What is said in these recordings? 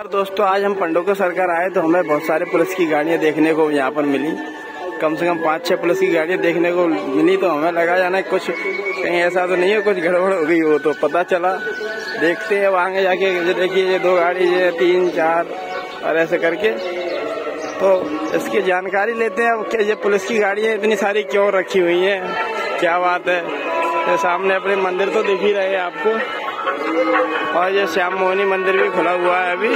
दोस्तों, आज हम पंडोका सरकार आए तो हमें बहुत सारे पुलिस की गाड़ियाँ देखने को यहाँ पर मिली। कम से कम पाँच छह पुलिस की गाड़ियाँ देखने को मिली तो हमें लगा जाना कुछ कहीं ऐसा तो नहीं है, कुछ गड़बड़ हो गई हो तो पता चला। देखते हैं आगे जाके देखिए, ये दो गाड़ी, ये तीन, चार, और ऐसे करके। तो इसकी जानकारी लेते हैं क्या ये पुलिस की गाड़ियाँ इतनी सारी क्यों रखी हुई हैं, क्या बात है। तो सामने अपने मंदिर तो दिख ही रहे आपको। और ये श्याम मोहनी मंदिर भी खुला हुआ है अभी।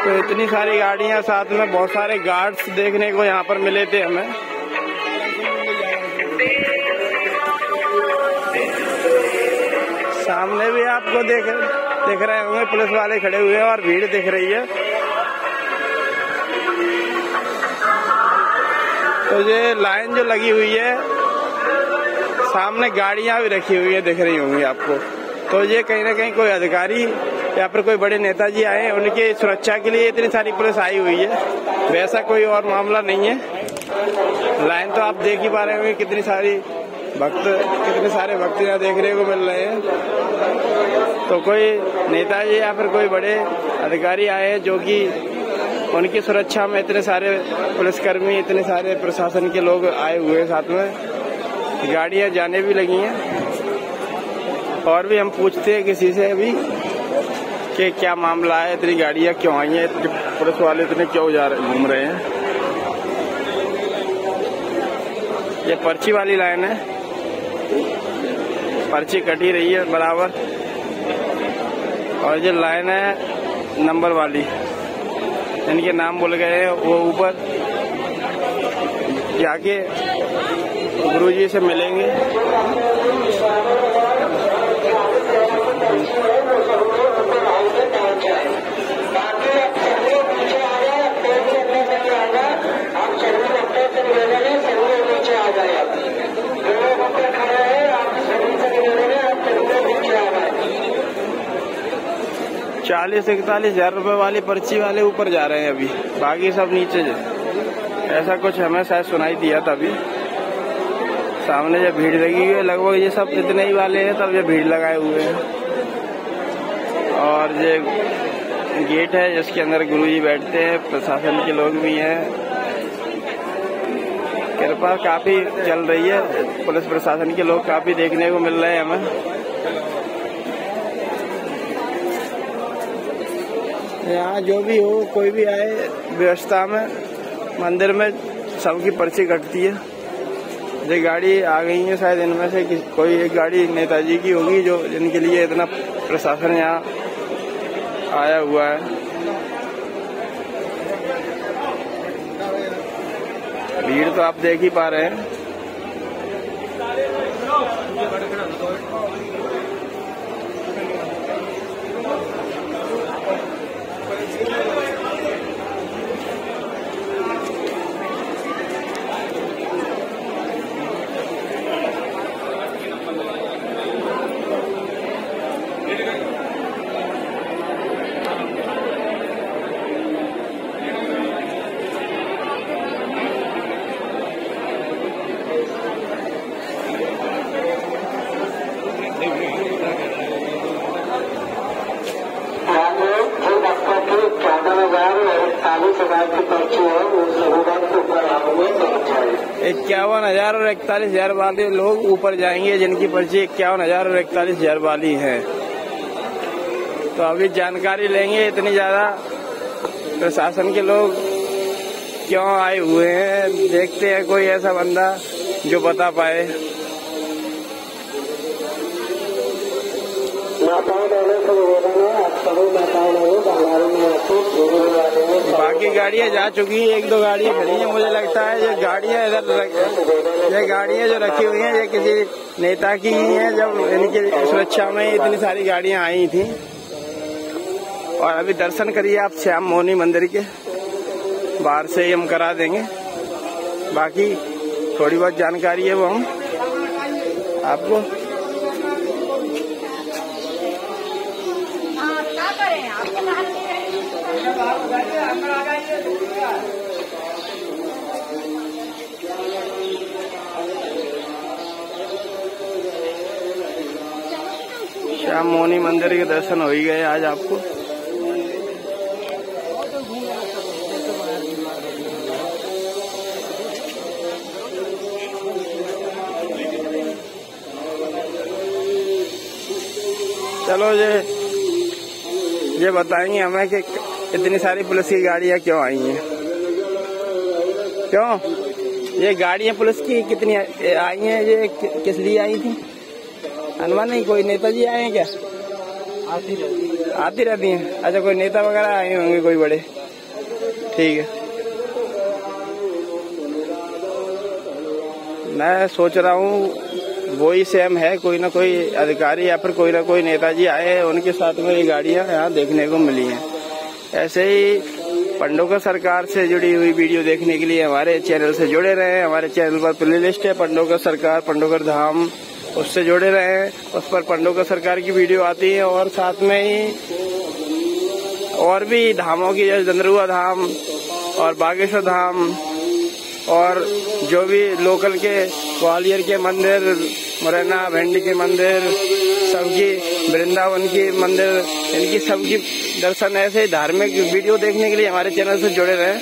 तो इतनी सारी गाड़ियाँ साथ में, बहुत सारे गार्ड्स देखने को यहाँ पर मिले थे हमें। सामने भी आपको देख देख रहे होंगे, पुलिस वाले खड़े हुए हैं और भीड़ दिख रही है। तो ये लाइन जो लगी हुई है, सामने गाड़ियाँ भी रखी हुई है, दिख रही होंगी आपको। तो ये कहीं ना कहीं कोई अधिकारी या फिर कोई बड़े नेताजी आए उनकी सुरक्षा के लिए इतनी सारी पुलिस आई हुई है। वैसा कोई और मामला नहीं है। लाइन तो आप देख ही पा रहे होंगे कितनी सारी भक्त, कितने सारे भक्त यहाँ देखने को मिल रहे हैं। तो कोई नेताजी या फिर कोई बड़े अधिकारी आए हैं जो कि उनकी सुरक्षा में इतने सारे पुलिसकर्मी, इतने सारे प्रशासन के लोग आए हुए हैं साथ में। गाड़ियाँ जाने भी लगी हैं। और भी हम पूछते हैं किसी से अभी कि क्या मामला है? इतनी गाड़ियाँ क्यों आई हैं? पुलिस वाले इतने क्यों जा रहे घूम रहे हैं? ये पर्ची वाली लाइन है। पर्ची कटी रही है, बराबर। और ये लाइन है नंबर वाली। इनके नाम बोल गए हैं, वो ऊपर। जाके गुरुजी से मिलेंगे। चालीस, इकतालीस हज़ार रुपए वाली पर्ची वाले ऊपर जा रहे हैं अभी। बाकी सब नीचे ऐसा कुछ हमें शायद सुनाई दिया था अभी। सामने जब भीड़ लगी हुई है, लगभग ये सब जितने ही वाले हैं, तब ये भीड़ लगाए हुए हैं। और ये गेट है, जिसके अंदर गुरुजी बैठते हैं, प्रशासन के लोग भी हैं। कृपा काफ़ी चल रही है। पुलिस प्रशासन के लोग काफ़ी देखने को मिल रहे हैं हमें। यहाँ जो भी हो, कोई भी आए, व्यवस्था में, मंदिर में सबकी पर्ची कटती है। ये गाड़ी आ गई है शायद इनमें से कोई एक गाड़ी नेताजी की होगी जो जिनके लिए इतना प्रशासन यहाँ आया हुआ है। भीड़ तो आप देख ही पा रहे हैं। इक्यावन हज़ार और इकतालीस हज़ार वाले लोग ऊपर जाएँगे जिनकी पर्ची इक्यावन हज़ार और इकतालीस हज़ार वाली है। तो अभी जानकारी लेंगे इतनी ज़्यादा। प्रशासन के लोग क्यों आए हुए हैं देखते हैं कोई ऐसा बंदा जो बता पाए। बाकी गाड़ियाँ जा चुकी है, एक दो गाड़ियाँ खड़ी हैं, मुझे लगता है ये गाड़ियाँ इधर ये गाड़ियाँ जो रखी हुई हैं, ये किसी नेता की ही हैं, जब इनकी सुरक्षा में इतनी सारी गाड़ियाँ आई थी। और अभी दर्शन करिए आप श्याम मोहनी मंदिर के। बाहर से ही हम करा देंगे। बाकी थोड़ी बहुत जानकारी है वो हम। आपको करें श्याम मोनी मंदिर के दर्शन हो ही गए आज आपको। चलो जी ये बताएँगे हमें कि इतनी सारी पुलिस की गाड़ियाँ क्यों आई हैं? क्यों? ये गाड़ियाँ पुलिस की कितनी आई हैं? ये किस लिए आई थी? अनुमान नहीं, कोई नेता जी आए हैं क्या? आती रहती आती रहती हैं। अच्छा कोई नेता वगैरह आए होंगे, कोई बड़े? ठीक है। मैं सोच रहा हूँ वही सेम है, कोई ना कोई अधिकारी या फिर कोई ना कोई नेताजी आए हैं, उनके साथ में ये गाड़ियाँ यहाँ देखने को मिली हैं। ऐसे ही पंडोकर सरकार से जुड़ी हुई वीडियो देखने के लिए हमारे चैनल से जुड़े रहे हमारे चैनल पर प्ले लिस्ट है, पंडोकर सरकार, पंडोकर धाम, उससे जुड़े रहे उस पर पंडोकर सरकार की वीडियो आती है और साथ में ही और भी धामों की, जैसे चंद्रुआ धाम और बागेश्वर धाम और जो भी लोकल के ग्वालियर के मंदिर, मुरैना, भिंडी के मंदिर, सबकी, वृंदावन के मंदिर, इनकी सबकी दर्शन ऐसे धार्मिक वीडियो देखने के लिए हमारे चैनल से जुड़े रहे।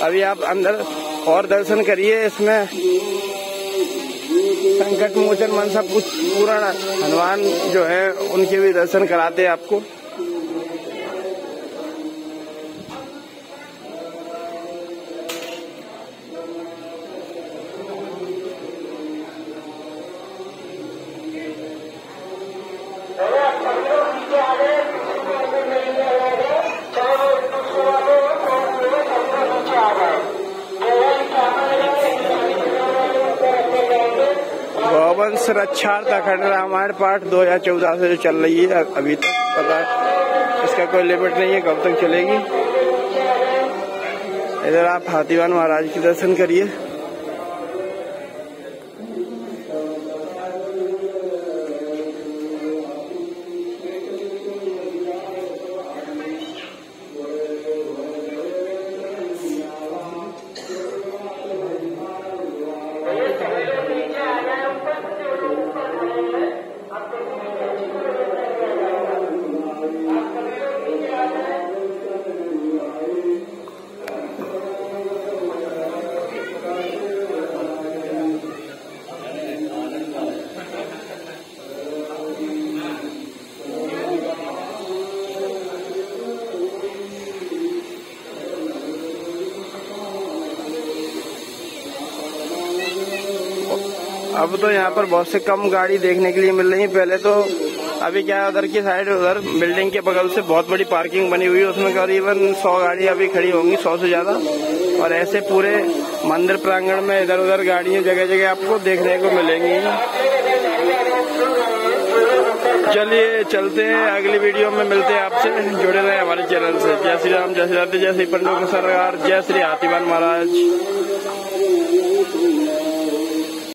अभी आप अंदर और दर्शन करिए इसमें। संकट मोचन मन सब कुछ, पूरा हनुमान जो है, उनके भी दर्शन कराते हैं आपको। गौवंश रक्षार्थ अखंड रामायण पाठ 2014 से जो चल रही है, अभी तक पता इसका कोई लिमिट नहीं है, कब तक चलेगी? इधर आप हाथीवान महाराज के दर्शन करिए। अब तो यहाँ पर बहुत से कम गाड़ी देखने के लिए मिल रही है। पहले तो अभी क्या उधर की साइड, उधर बिल्डिंग के बगल से बहुत बड़ी पार्किंग बनी हुई है। उसमें करीबन सौ गाड़ी अभी खड़ी होंगी, सौ से ज़्यादा। और ऐसे पूरे मंदिर प्रांगण में इधर उधर गाड़ियाँ जगह जगह आपको देखने को मिलेंगी। चलिए, चलते हैं। अगली वीडियो में मिलते हैं आपसे। जुड़े रहे हमारे चैनल से। जय श्री राम, जय श्री राधे, जय श्री पंडो सरकार, जय श्री हाथीवान महाराज।